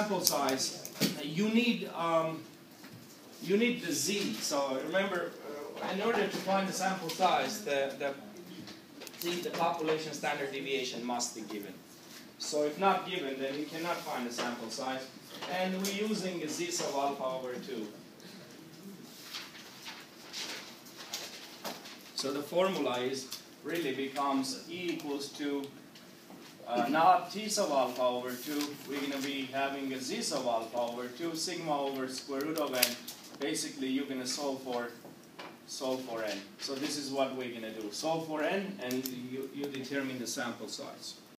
sample size, you need um, you need the z. So remember, uh, in order to find the sample size, the the the population standard deviation must be given. So if not given, then you cannot find the sample size. And we're using z sub alpha over 2. So the formula is really becomes E equals to uh, not T sub alpha over 2. We're going to be having a Z sub alpha over 2 sigma over square root of n. Basically, you're going to solve for solve for n. So this is what we're going to do. Solve for n, and you, you determine the sample size.